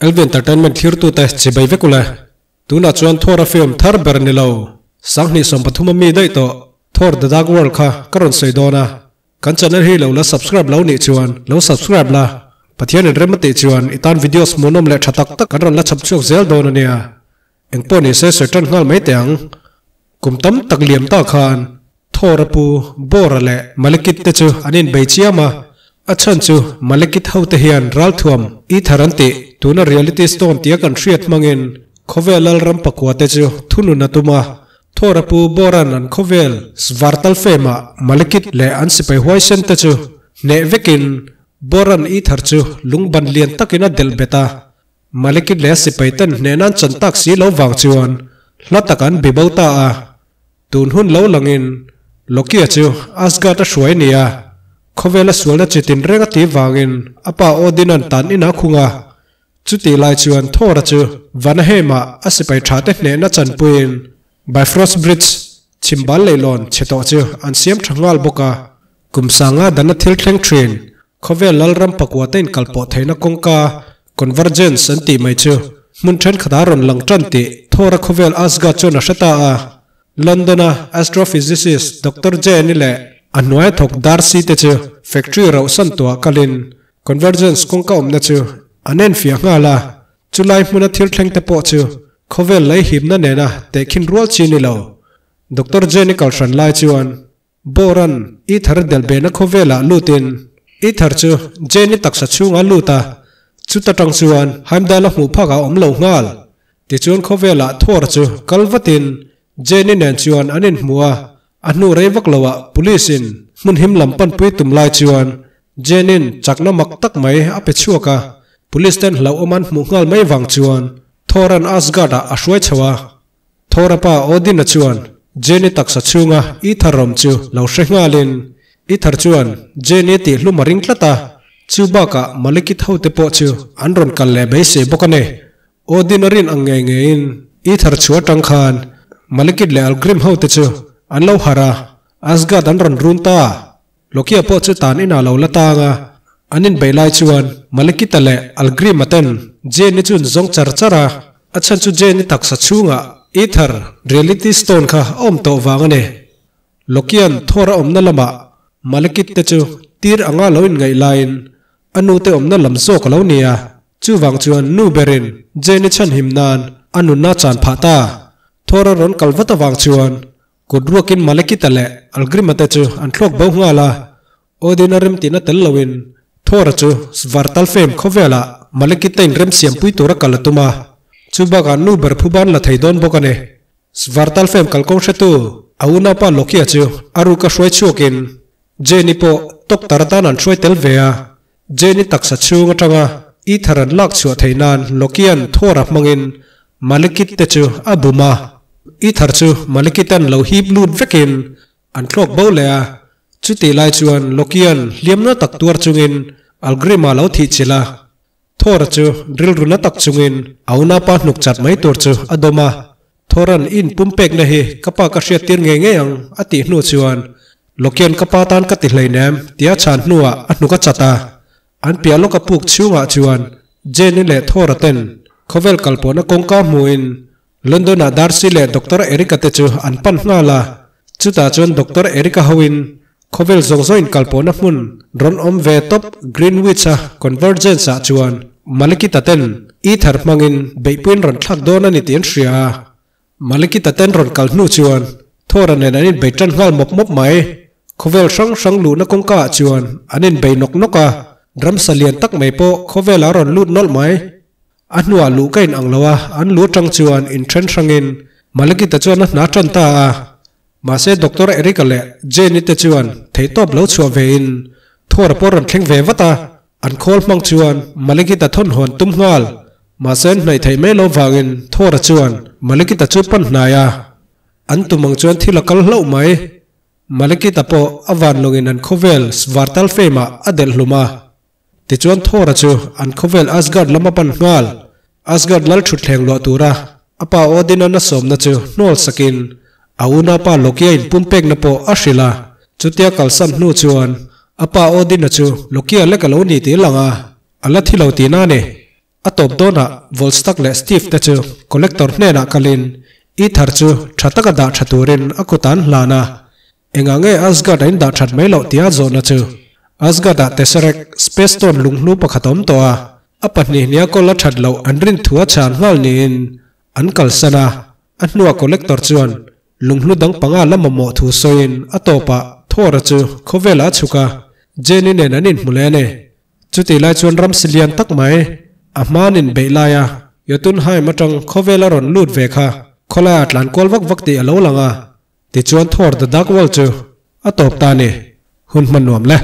Elvin Entertainment thir tu te chi bai vekula tuna chuan thora film thar ber ni lo sang ni som pathuma mi dai to thor the dark world kha karon sei dona kan channel hi lo la subscribe lo ni chuan lo subscribe la. Pathian en remate chuan itan videos monom le thatak tak kan ron la chap chuk zel don ania engpo ni se certain ngal mai teang kumtam tak liam ta khan thora pu bora le malikit te chu anin bei chiama achan chu malikit ho te hian ral thuam i tharanti tuna reality stone tia kan hriat mangin. Khovelal ram pakwa te chu thunu na tuma. Thorapu boran an khovel. Svartal fema. Malikit le an sipai huai sen te chu ne vekin. Boran i thar chu lungban lian takina del beta. Malikit le sipai ten ne nan chan tak si lo wang chuan hlatakan bibauta a. Tun hun lo langin. Lokia chu asgard ta shuai nia. Khovela sualna chitin renga ti wangin apa odinan tan ina khunga chuti lai chuan thora chu trả asipai thate hne na chan puin bifrost bridge chimbal leilon cheto chu an siam thangal boka kumsanga dana thil thleng train khovel lalram pakwatain kalpo theina kongka convergence anti mai chu mun then khadaron langtan ti thora khovel asga chu na shata a. Londona astrophysicist dr j ni le anuai thok dar si te chu factory ro san to kalin convergence kongka omna chu anen fia nga la chulai muna thil thleng te po chu khovel lai him na nena te khin rual chi ni lo. Dr jenny kalshan lai chuan boran i thar del be na khovela lutin i thar chu jenny taksa chunga luta chuta tang chuan haimda la mu phaka om lo ngal. Ti chuan khovela thor chu kalvatin jenny nen chuan anin muwa anu rewak lawa police in mun him lampan pui tum lai chuan. Jenin chakna mak tak mai ape chuaka. police ten hlau oman mungal mai wang chuan. Thoran asgada ashwai chawa. Thorapa odin chuan. Jeni taksa chunga i tharom chu lau shengalin i thar chuan jeni ti hlumaring tlata. Chuba ka maliki te po chu anron kal le be se bokane. Ordinarin ange nge in. I thar chuwa tangkhan maliki le algrim hau te chu anlo hara. Asga danron runta lokia po chu tan ina lo latanga anin beilai chuan, maliki tale, algri maten je ni chun zong char chara, achan chu je ni taksa chunga ether reality stone kha om to wangane lokian thora omna lama, maliki te chu, tir anga loin ngai lain, anu te omna lamso ko lo nia, chu wang chuan nu berin je ni chan himnan anu na chan phata thora ron kalwata wang chuan kudruakin maliki tale, algri mate chu, an thlok bo ngala ordinarim tina tel lawin thora chu svartal fem khovela maliki tain, rem siam pui tora kalatuma. Chuba ga nu ber phuban la theidon bokane svartal fem kalkong shetu, auna pa lokia chu, aru ka shwai chokin jeni po, tok taratan an shwai tel vea. Jeni taksa chunga tanga i tharan lak chu theinan lokian thora mangin. Malikit te chu, abuma. I thar chu malikitan lo hip lut vekin. An thlok bo lea. Chu ti lai chuan, lokian liamna tak tuar algre ma lo thi chila. Thor chu drill runa tak chungin. Auna pa nuk chat mai tor chu. Adoma. Thoran in pumpek na he. Kapa ka hria tir nge nge ang. Ati hnu chuan. Lokian kapa tan ka ti hlei nem. Tia chan hnuwa anu ka chata. An pia lo ka puk chunga chuan. Jeni le thor ten. Khovel kalpona kongka muin. London a darsi le dr erika te chu. An pan nga la. Chuta chuan dr erika howin khovel zongzoin kalpona hmun ron om ve top greenwich a convergence a chuan. Maliki taten i thar mangin. Beipuin ron thak don ni tian hria. Maliki taten ron kal hnu chuan. Thora nen anin beitan ngal mop mop mai. Khovel sang sang lu na kongka chuan. Anin bei nok noka dram salian tak mai po khovel a ron lut nol mai. Anua lu kain anglawa an lu tang chuan in thren sangin maliki ta chuan na tan ta mase doctor erikale Le ni te chuan theitop lo chua vein. Thor poram thleng ve wata an khol mang chuan maliki ta thon hon tum hwal masen nei thei me lo wangin thor chuan maliki ta chu pan naya an tu mang chuan thilakal hlo mai. Maliki ta po awan longin an khovel swartal fema adel hluma ti chuan thor chu an khovel asgard lama pan hwal asgard lal thu thleng lo tura apa odina na som na chu nol sakin. auna pa lokia in pumpek na po ashila. Chutia kalsam nu chuan. Apa odin na chu lokia le kalo ni te langa. Ala thilo ti na ne. Atop dona volstak le steve ta chu. Collector hne na kalin. I thar chu thataka da thaturin akutan hlana enga nge asgard in da that mai lo tia zo na chu. Asgard da tesarek space ton lunglu pakhatom to a. Apani nia ko la that lo andrin thua chan hal nin ankal sana anua collector chuan. lunglu dang panga lama mo thu soin. Atopa thora chu khovela chuka. Jeni ne nanin mulene chuti la chon ram silian tak mai. Amanin beilaya yotun hai matang khovela ron lut ve kha. Khola atlan kol vak wakti alo langa. Ti chuan thor da dak wal chu. Atop ta ne. Hun man nom le.